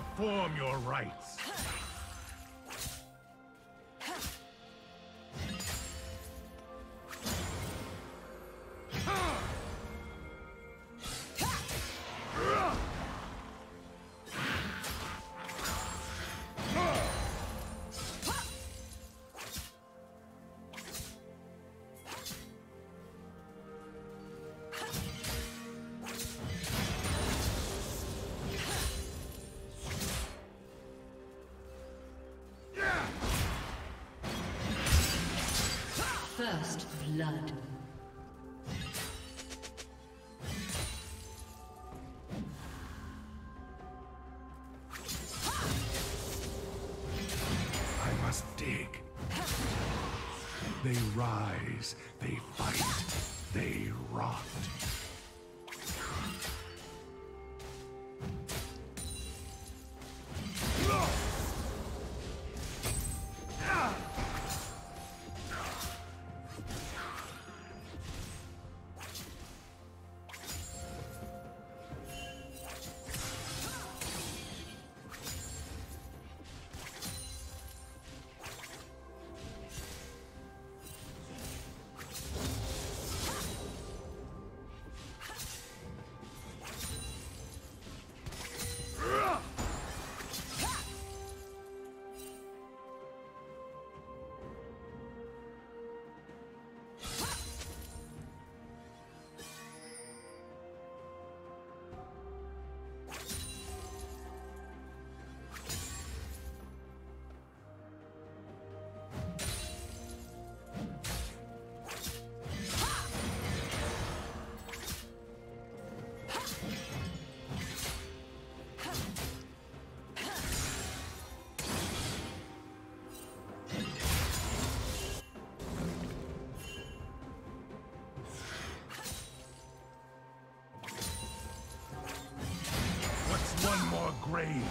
perform your rites. First blood. I must dig. They rise, they fight, they rot. More grave?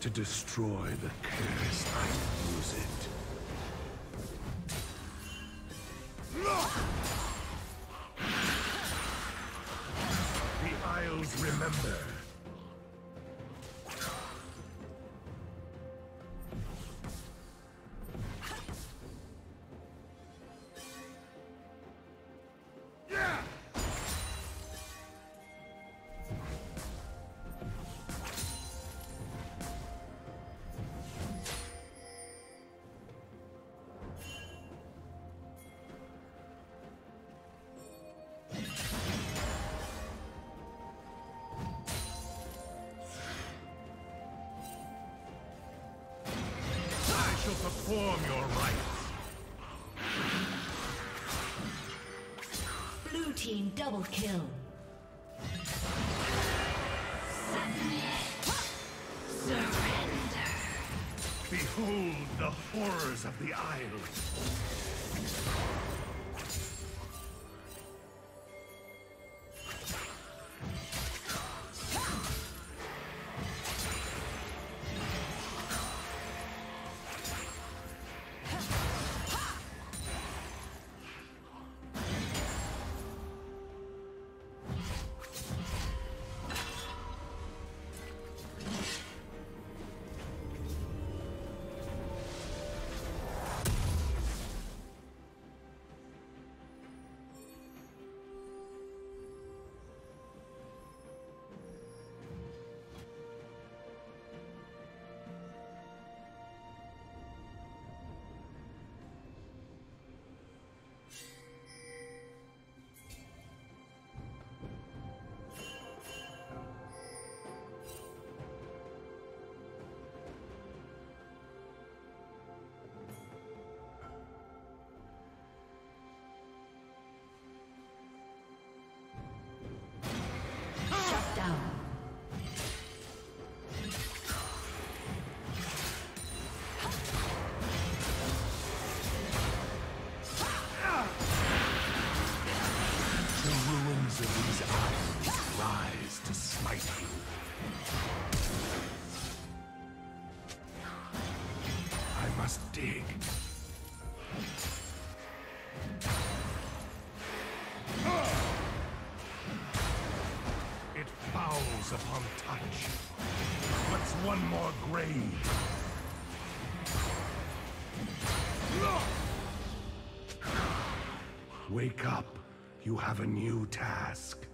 To destroy the curse, I use it. Perform your rites. Blue team double kill. Surrender. Behold the horrors of the I must dig. It bows upon touch. What's one more grave? Wake up. You have a new task.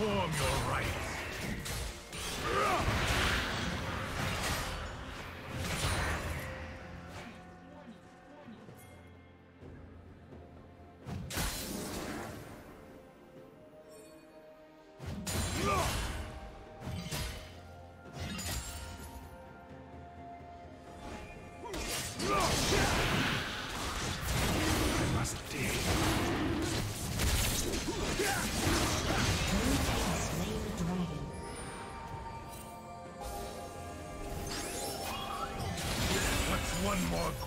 Perform your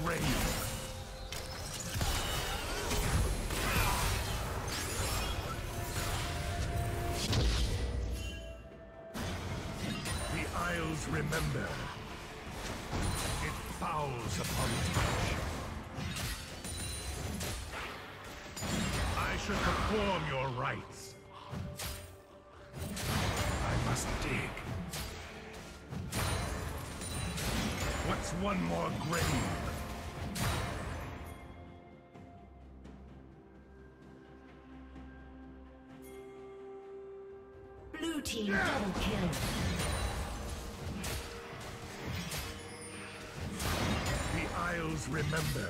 rites. remember. It fouls upon touch. I should perform your rites. I must dig. What's one more grave? Team double kill. remember.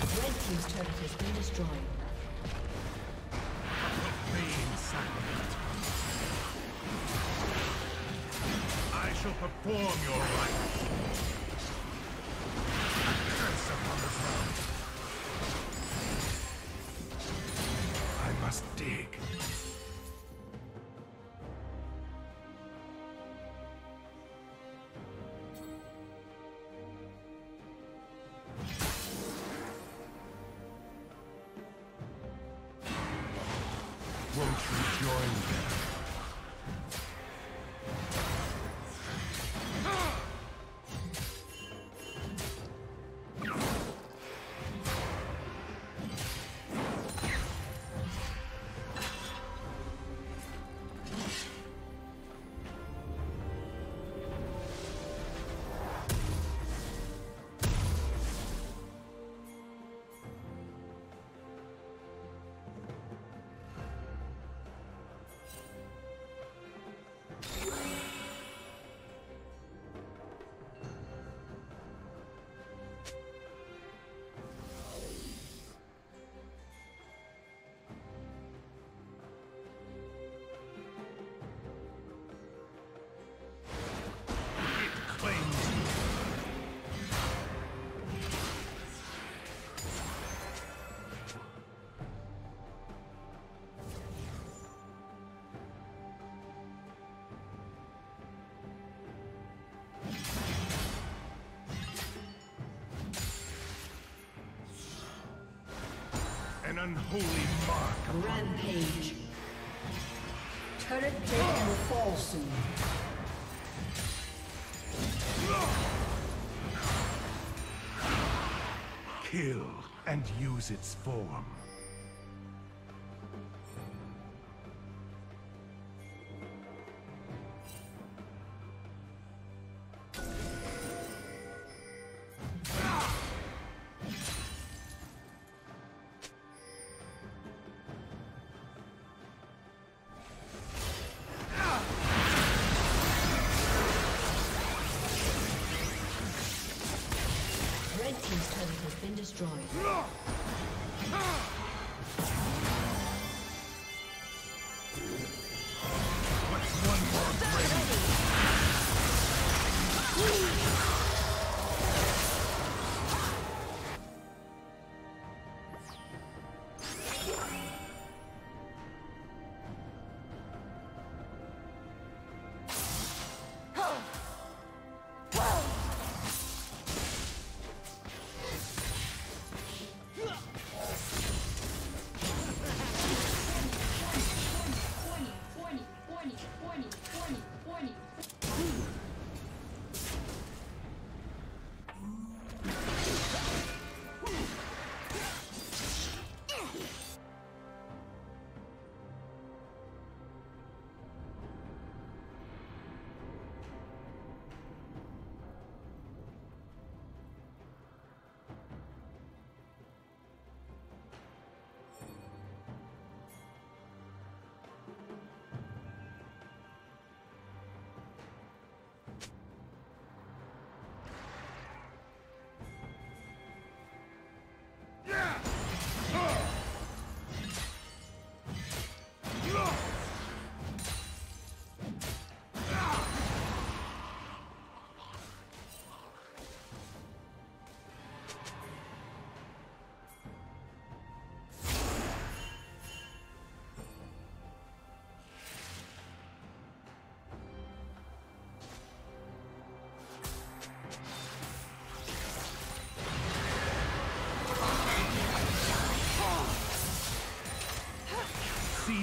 Red Team's turret has been destroyed. I shall perform your rites. Must dig. Unholy mark. Rampage. Turret plate will fall soon. Kill and use its form. Destroyed.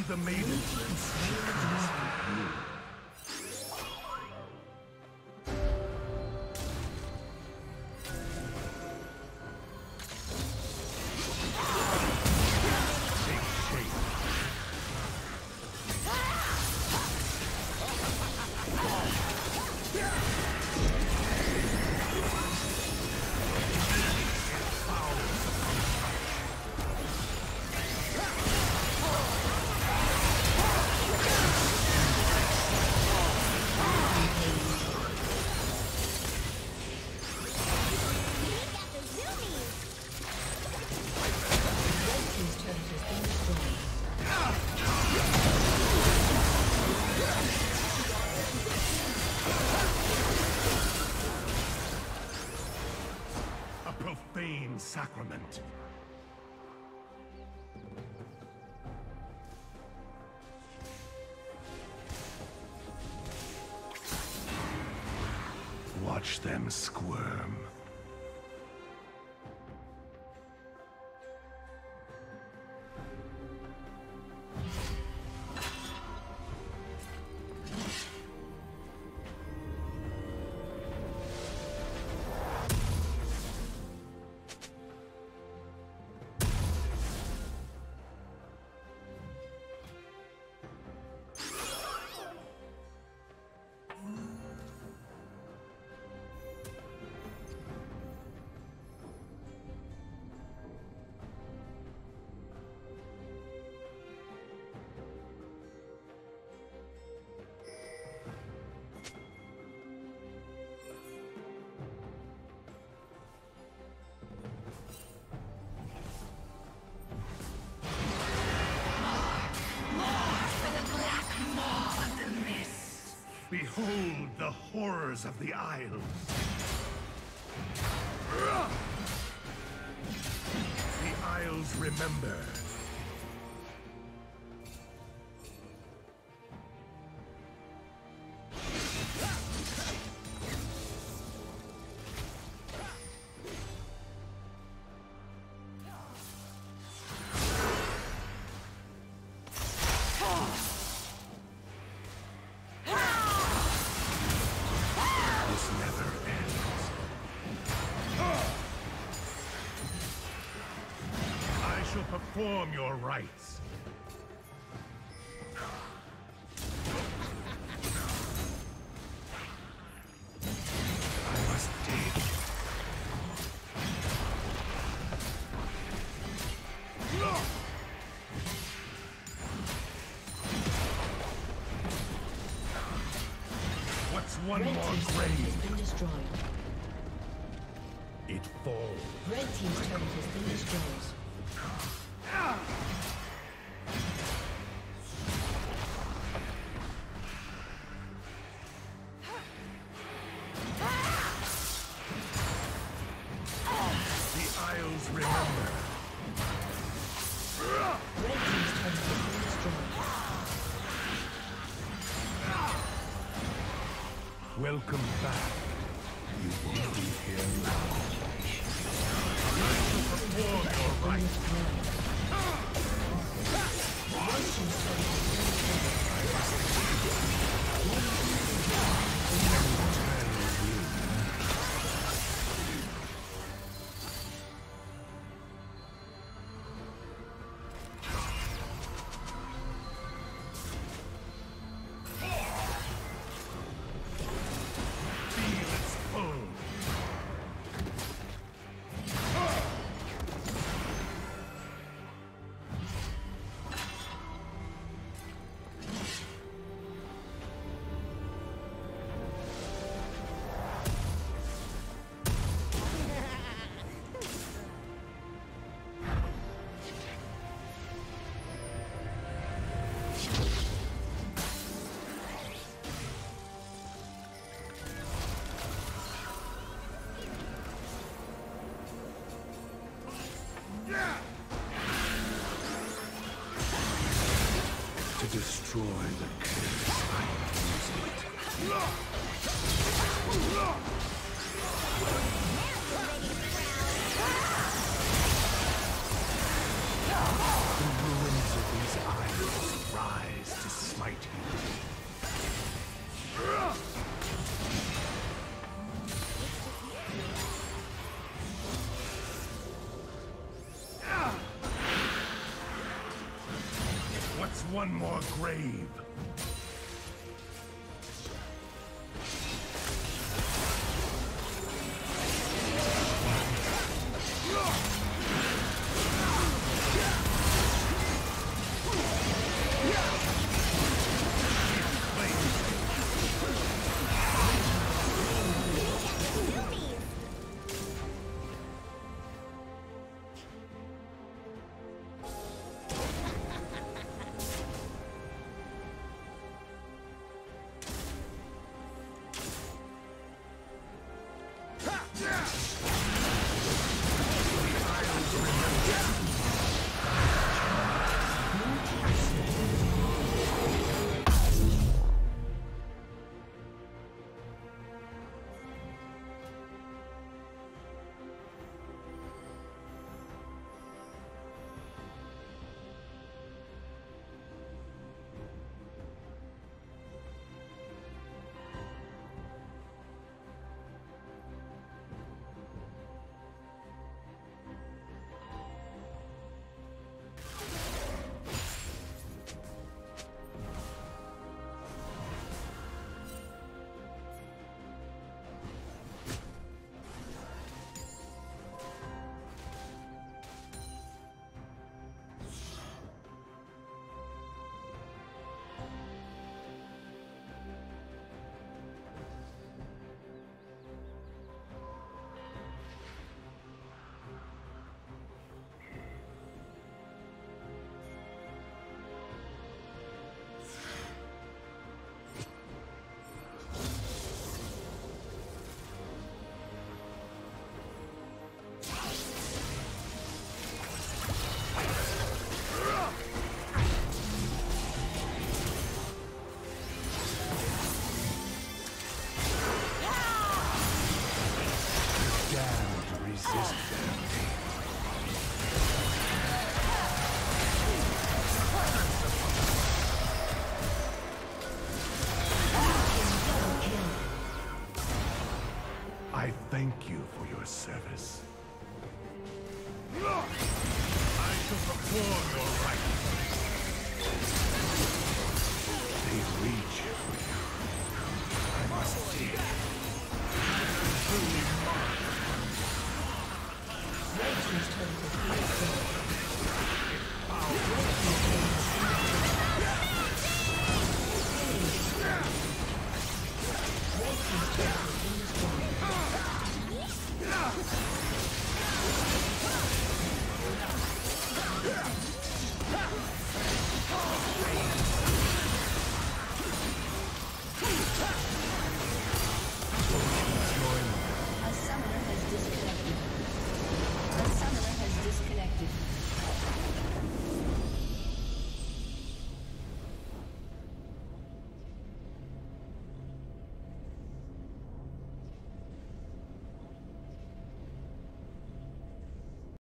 The maiden. Sacrament. Watch them squirm. Behold the horrors of the Isles. The Isles remember. Perform your rites. one Red more grave. It falls. Red team's turret has been destroyed. welcome back. You will be here now. Reward your right. Ah! Ah! one more grave.